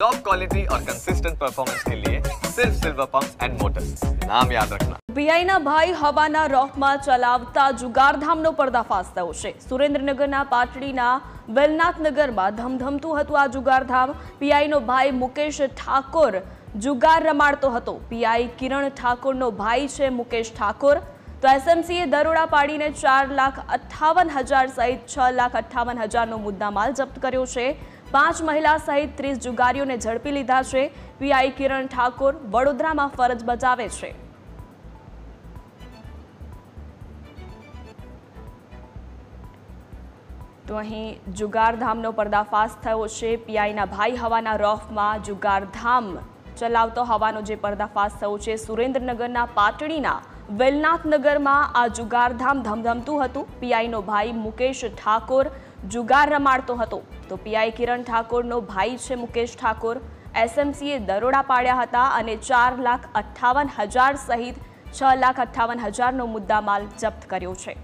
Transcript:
Top quality और consistent performance के लिए सिर्फ सिल्वर पंप एंड मोटर्स नाम याद रखना પીઆઈના ભાઈ હવાના રોફમાં ચલાવતા જુગારધામનો પર્દાફાશ થયો છે સુરેન્દ્રનગરના પાટડીના વેલનાથનગરમાં ધમધમતું હતું આ જુગારધામ પીઆઈનો ભાઈ મુકેશ ઠાકોર જુગાર રમાડતો હતો પીઆઈ કિરણ ઠાકોરનો ભાઈ છે મુકેશ ઠાકોર તો એસએમસીએ દરોડા પાડીને ચાર લાખ અઠ્ઠાવન હજાર સહિત છ લાખ અઠ્ઠાવન હજારનો મુદ્દામાલ જપ્ત કર્યો છે પાંચ મહિલા સહિત ત્રીસ જુગારીઓને ઝડપી લીધા છે. પીઆઈ કિરણ ઠાકોર વડોદરામાં ફરજ બજાવે છે. તો અહીં જુગારધામનો પર્દાફાશ થયો છે. પીઆઈના ભાઈ હવાના રોફમાં જુગારધામ ચલાવતો હવાનો જે પર્દાફાશ થયો છે. સુરેન્દ્રનગરના પાટડીના વેલનાથનગરમાં આ જુગારધામ ધમધમતું હતું. પીઆઈનો ભાઈ મુકેશ ઠાકોર જુગાર રમાડતો હતો. તો પીઆઈ કિરણ ઠાકોરનો ભાઈ છે મુકેશ ઠાકોર. એસએમસીએ દરોડા પાડ્યા હતા અને ચાર લાખ અઠ્ઠાવન હજાર સહિત છ લાખ અઠ્ઠાવન હજારનો મુદ્દામાલ જપ્ત કર્યો છે.